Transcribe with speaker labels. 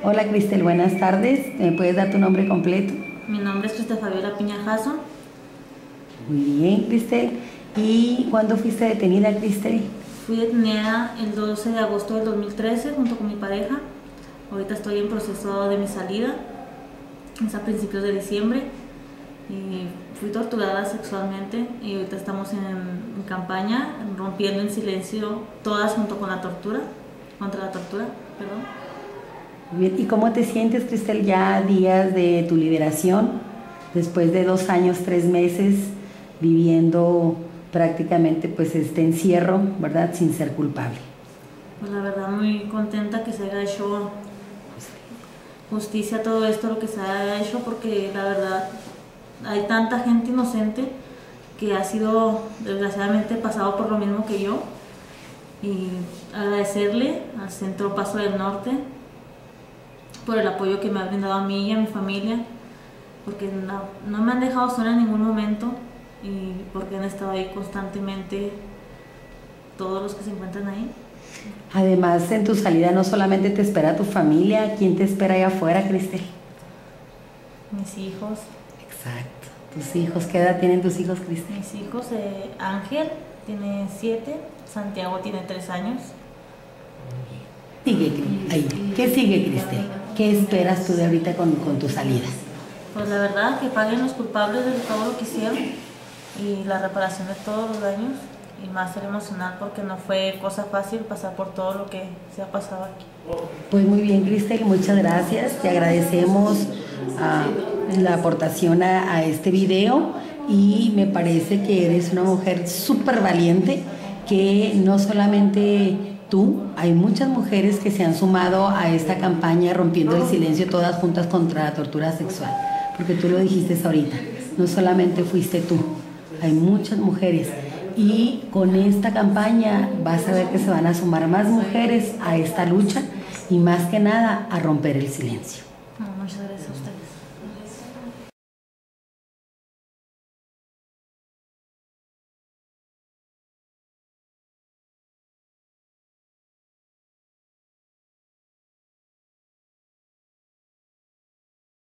Speaker 1: Hola Cristel, buenas tardes. ¿Me puedes dar tu nombre completo?
Speaker 2: Mi nombre es Cristel Fabiola Piñajazo.
Speaker 1: Muy bien, Cristel. ¿Y cuándo fuiste detenida, Cristel?
Speaker 2: Fui detenida el 12 de agosto del 2013 junto con mi pareja. Ahorita estoy en proceso de mi salida, es a principios de diciembre. Y fui torturada sexualmente y ahorita estamos en, en campaña, rompiendo en silencio, todas junto con la tortura, contra la tortura, perdón.
Speaker 1: ¿Y cómo te sientes, Cristel, ya días de tu liberación, después de dos años, tres meses viviendo prácticamente pues este encierro, ¿verdad? Sin ser culpable.
Speaker 2: Pues la verdad muy contenta que se haya hecho justicia todo esto, lo que se haya hecho, porque la verdad hay tanta gente inocente que ha sido desgraciadamente pasado por lo mismo que yo. Y agradecerle al Centro Paso del Norte por el apoyo que me ha brindado a mí y a mi familia, porque no, no me han dejado sola en ningún momento y porque han estado ahí constantemente todos los que se encuentran ahí.
Speaker 1: Además, en tu salida no solamente te espera tu familia, ¿quién te espera allá afuera, Cristel?
Speaker 2: Mis hijos.
Speaker 1: Exacto. Tus hijos, ¿qué edad tienen tus hijos, Cristel?
Speaker 2: Mis hijos, eh, Ángel tiene siete, Santiago tiene tres años.
Speaker 1: Sigue, ahí. ¿Qué sigue, Cristel? ¿Qué esperas tú de ahorita con, con tu salida?
Speaker 2: Pues la verdad, que paguen los culpables de todo lo que hicieron y la reparación de todos los daños y más ser emocional porque no fue cosa fácil pasar por todo lo que se ha pasado aquí.
Speaker 1: Pues muy bien, Cristel, muchas gracias. Te agradecemos ah, la aportación a, a este video y me parece que eres una mujer súper valiente que no solamente tú, hay muchas mujeres que se han sumado a esta campaña rompiendo el silencio todas juntas contra la tortura sexual, porque tú lo dijiste ahorita, no solamente fuiste tú, hay muchas mujeres y con esta campaña vas a ver que se van a sumar más mujeres a esta lucha y más que nada a romper el silencio.
Speaker 2: Muchas gracias.